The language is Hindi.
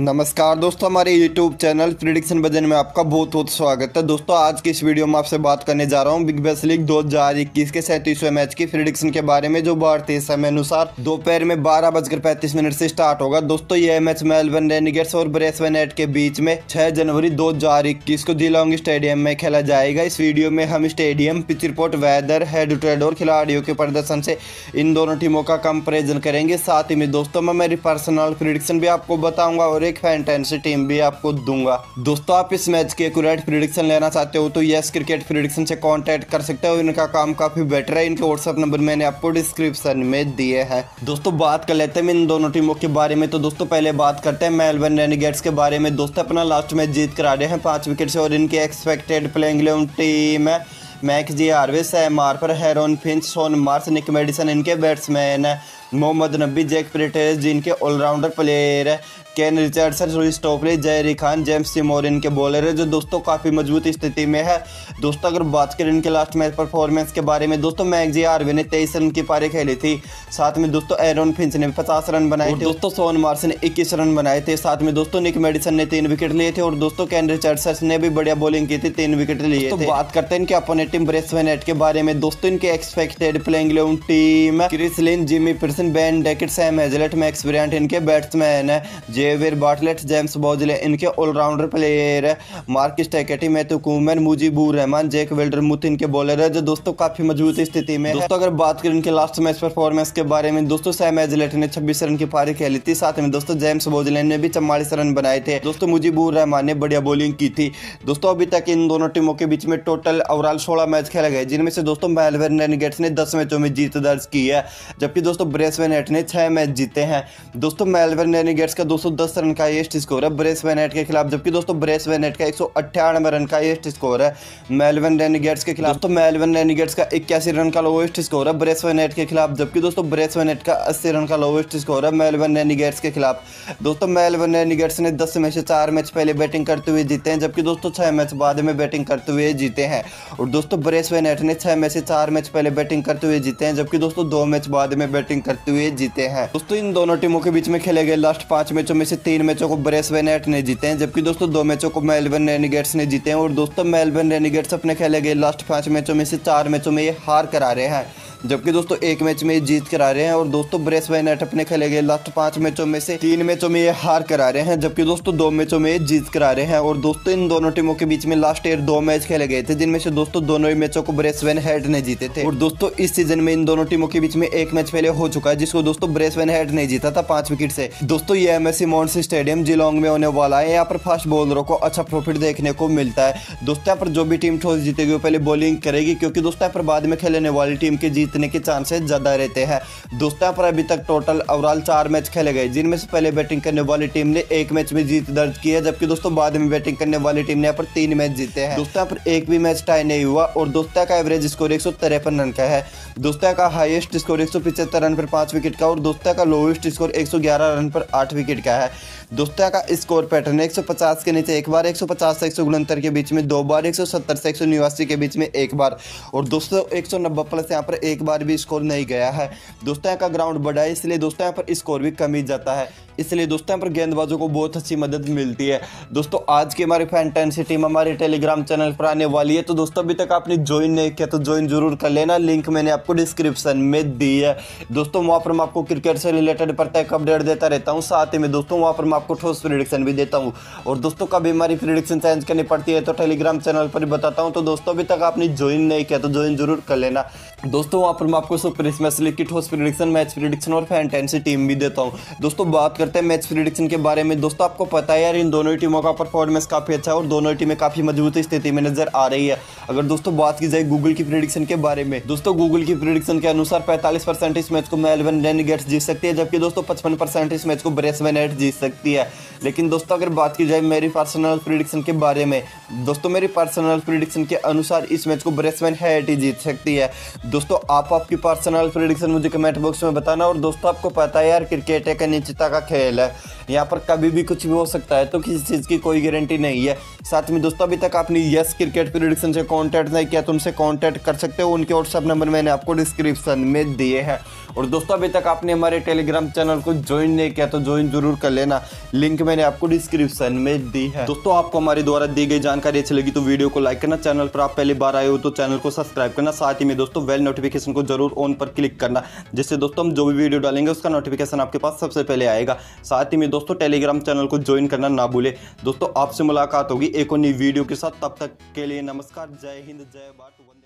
नमस्कार दोस्तों, हमारे YouTube चैनल प्रिडिक्शन भजन में आपका बहुत बहुत स्वागत है। दोस्तों, आज की इस वीडियो में आपसे बात करने जा रहा हूँ बिग बैस लीग 2021 के सैंतीसवें मैच की प्रिडिक्शन के बारे में, जो भारतीय समय अनुसार दोपहर में बारह बजकर पैंतीस मिनट से स्टार्ट होगा। दोस्तों, यह मैच मेलबर्न रेनिगेट्स और ब्रेसवेनेट के बीच में छह जनवरी दो हज़ार इक्कीस को दिलोंग स्टेडियम में खेला जाएगा। इस वीडियो में हम stadium pitch report weather head to head और खिलाड़ियों के प्रदर्शन से इन दोनों टीमों का कंपेरिजन करेंगे। साथ ही में दोस्तों, मैं मेरी पर्सनल प्रिडिक्शन भी आपको बताऊँगा और एक फैंटेंसी टीम भी आपको दूँगा। दोस्तों, आप इस मैच की एक्यूरेट प्रिडिक्शन लेना चाहते हो तो यस क्रिकेट प्रिडिक्शन से कांटेक्ट कर सकते हो। इनका काम काफ़ी बेटर है। इनके व्हाट्सएप नंबर मैंने आपको डिस्क्रिप्शन में दिए हैं। दोस्तों, बात कर लेते हैं इन दोनों टीमों के बारे में। तो दोस्तों, पहले बात करते हैं मेलबर्न रेनिगेट्स के बारे में। दोस्तों, अपना लास्ट मैच जीत कर रहे हैं पाँच विकेट से और इनकी एक्सपेक्टेड प्लेइंग इलेवन टीम है। मैक जी हार्विस है मार पर Aaron Finch Shaun Marsh Nic Maddinson इनके बैट्समैन है। मोहम्मद नबी जैक प्रेटेस जिनके ऑलराउंडर प्लेयर है केन रिचर्डसन रोहित टोपले जयरी खान जेम्स सिमोर इनके बॉलर है जो दोस्तों काफ़ी मज़बूत स्थिति में है। दोस्तों अगर बात करें इनके लास्ट मैच परफॉर्मेंस के बारे में दोस्तों मैगजी आरवी ने तेईस रन की पारी खेली थी। साथ में दोस्तों एरोन फिंच ने पचास रन बनाए थे दोस्तों सोन मार्स ने इक्कीस रन बनाए थे। साथ में दोस्तों निक मेडिसन ने तीन विकेट लिए थे और दोस्तों केन रिचर्डसन ने भी बढ़िया बॉलिंग की थी तीन विकेट लिए थे। बात करते हैं इनके अपोनेट टीम ब्रेसवेनेट के बारे में। दोस्तों इनके expected playing team Chris Lynn Jimmy Peirson Ben Duckett Sam Hazlett Max Bryant इनके बैट्समैन है। जेवियर बाटलेट जेम्स बॉजले इनके ऑलराउंडर प्लेयर है। Mark Steketee Matthew Kuhnemann Mujeebur Rahman Jack Wildermuth इनके बॉलर है, जो दोस्तों काफ़ी मज़बूत स्थिति में दोस्तों, अगर बात करें इनके लास्ट मैच परफॉर्मेंस के बारे में, दोस्तों सैम एजलेट ने छब्बीस रन की पारी खेली थी। साथ में दोस्तों जेम्स बोजले ने भी चौवालीस रन बनाए थे। दोस्तों मुजीबुर रहमान ने बढ़िया बॉलिंग की थी। दोस्तों, अभी तक इन दोनों टीमों के बीच में टोटल ओवरऑल सोलह मैच खेले गए, जिनमें से दोस्तों मेलबर्न रेनिगेट्स ने दस मैचों में जीत दर्ज की है। जबकि दोस्तों ब्रेसवेनेट ने छह मैच जीते हैं। दोस्तों मेलबर्न रेनिगेट्स का दो सौ दस रन का ये स्कोर है ब्रेस वेनेट के खिलाफ, जबकि दोस्तों ब्रेस वेनेट का एक रन का ये स्कोर है मेलवन रेनिगेट्स के खिलाफ। दोस्तों मेलवन रेनिगेट्स का इक्यासी रन का लोवेस्ट स्कोर है ब्रेस वेनेट के खिलाफ, जबकि दोस्तों ब्रेस वेनेट का अस्सी रन का लोवेस्ट स्कोर है मेलवन रेनिगेट्स के खिलाफ। दोस्तों मेलवन रेनिगेट्स ने दस में से चार मैच पहले बैटिंग करते हुए जीते हैं, जबकि दोस्तों, छह मैच बाद में बैटिंग करते हुए जीते हैं। और दोस्तों ब्रेस वेनेट ने छह में से चार मैच पहले बैटिंग करते हुए जीते हैं, जबकि दोस्तों, दो मैच बाद में बैटिंग करते हुए जीते हैं। दोस्तों, इन दोनों टीमों के बीच में खेले गए लास्ट पाँच मैचों में से तीन मैचों को ब्रेस वेनेट ने जीते हैं, जबकि दोस्तों, दो मैचों को मेलबर्न रेनिगेट्स ने जीते हैं। और दोस्तों मेलबर्न रेनिगेट्स अपने खेले गए लास्ट पाँच मैचों में से चार मैचों में ये हार करा रहे हैं। जबकि दोस्तों, एक मैच में जीत करा रहे हैं और दोस्तों, ब्रेस नेट अपने खेले गए लास्ट पाँच मैचों में से तीन मैचों में ये हार करा रहे हैं, जबकि दोस्तों, दो मैचों में जीत करा रहे हैं और दोस्तों, इन दोनों टीमों के बीच में लास्ट ईयर दो मैच खेले गए थे, जिनमें से दोस्तों, दोनों ही मैचों को ब्रेस हेड ने जीते थे। और दोस्तों, इस सीज़न में इन दोनों टीमों के बीच में एक मैच पहले हो चुका है, जिसको दोस्तों, ब्रेस हेड ने जीता था पाँच विकेट से। दोस्तों, ये एम एस स्टेडियम जिलोंग में होने वाला है। यहाँ पर फास्ट बॉलरों को अच्छा प्रॉफिट देखने को मिलता है। दोस्तों, यहाँ पर जो भी टीम टॉस जीतेगी, वो पहले बॉलिंग करेगी, क्योंकि दोस्तों, यहाँ पर बाद में खेलने वाली टीम के जीतने के चांसेस ज़्यादा रहते हैं। दोस्तों, यहाँ पर अभी तक टोटल ओवरऑल चार मैच खेले गए। जिनमें से पहले बैटिंग करने वाली टीम ने एक मैच में जीत दर्ज की है, जबकि दोस्तों, बाद में बैटिंग करने वाली टीम ने यहाँ पर तीन मैच जीते हैं। दोस्तों, यहाँ पर एक भी मैच टाई नहीं हुआ और दोस्तों, का एवरेज स्कोर एक रन का है। दोस्तों, का हाईएस्ट स्कोर एक रन पर पाँच विकेट का और दोस्तों, का लोएस्ट स्कोर एक सौ ग्यारह रन पर आठ विकेट का है। दोस्तों, का स्कोर पैटर्न 150 के नीचे एक बार 150 से एक के बीच में दो बार 170 से एक सौ नवासी के बीच में एक बार। और दोस्तों 190 प्लस यहाँ पर एक बार भी स्कोर नहीं गया है। दोस्तों का ग्राउंड बड़ा है, इसलिए दोस्तों, यहाँ पर स्कोर भी कम ही जाता है। इसलिए दोस्तों, यहाँ पर गेंदबाजों को बहुत अच्छी मदद मिलती है। दोस्तों, आज की हमारी फैंटेंसी टीम हमारे टेलीग्राम चैनल पर आने वाली है तो दोस्तों, अभी तक आपने ज्वाइन नहीं किया तो ज्वाइन ज़रूर कर लेना। लिंक मैंने आपको डिस्क्रिप्शन में दी है। दोस्तों, वहाँ पर मैं आपको क्रिकेट से रिलेटेड प्रत्येक अपडेट देता रहता हूँ। साथ ही में दोस्तों, वहाँ पर मैं आपको ठोस प्रिडिक्शन भी देता हूँ। और दोस्तों, कभी हमारी प्रिडिक्शन चेंज करनी पड़ती है तो टेलीग्राम चैनल पर ही बताता हूँ। तो दोस्तों, अभी तक आपने ज्वाइन नहीं किया तो ज्वाइन ज़रूर कर लेना। दोस्तों वहाँ पर मैं आपको सुपर स्पेशली की ठोस प्रिडिक्शन मैच प्रिडिक्शन और फैंटेंसी टीम भी देता हूँ। दोस्तों, बात करते हैं मैच प्रिडिक्शन के बारे में। दोस्तों, आपको पता है यार, इन दोनों टीमों का परफॉर्मेंस काफ़ी अच्छा है और दोनों टीमें काफ़ी मज़बूत स्थिति में नज़र आ रही है। अगर दोस्तों, बात की जाए गूगल की प्रिडिक्शन के बारे में, दोस्तों गूगल की प्रिडिक्शन के अनुसार पैंतालीस परसेंट इस मैच को मेलबर्न रेनिगेट्स जीत सकती है, जबकि दोस्तों, पचपन परसेंट इस मैच को ब्रेसवेनेट जीत सकती है। लेकिन दोस्तों, अगर बात की जाए मेरी पर्सनल प्रिडिक्शन के बारे में, दोस्तों, मेरी पर्सनल प्रिडिक्शन के अनुसार इस मैच को ब्रेसवेन हैट ही जीत सकती है। दोस्तों आप आपकी पर्सनल प्रिडिक्शन मुझे कमेंट बॉक्स में बताना और दोस्तों, आपको पता है यार क्रिकेट एक अनिश्चितता का खेल है। यहाँ पर कभी भी कुछ भी हो सकता है तो किसी चीज़ की कोई गारंटी नहीं है। साथ में दोस्तों, अभी तक आपने यस क्रिकेट प्रिडिक्शन से कॉन्टैक्ट नहीं किया तो उनसे कॉन्टैक्ट कर सकते हो। उनके व्हाट्सअप नंबर मैंने आपको डिस्क्रिप्शन में दिए हैं। और दोस्तों, अभी तक आपने हमारे टेलीग्राम चैनल को ज्वाइन नहीं किया तो ज्वाइन ज़रूर कर लेना। लिंक मैंने आपको डिस्क्रिप्शन में दी है। दोस्तों, आपको हमारे द्वारा दी गई जानकारी अच्छी लगी तो वीडियो को लाइक करना। चैनल पर आप पहली बार आए हो तो चैनल को सब्सक्राइब करना। साथ ही में दोस्तों वेल नोटिफिकेशन को ज़रूर ऑन पर क्लिक करना, जिससे दोस्तों, हम जो भी वीडियो डालेंगे, उसका नोटिफिकेशन आपके पास सबसे पहले आएगा। साथ ही में दोस्तों दोस्तों टेलीग्राम चैनल को ज्वाइन करना ना भूले। दोस्तों, आपसे मुलाकात होगी एक और नई वीडियो के साथ। तब तक के लिए नमस्कार। जय हिंद, जय भारत।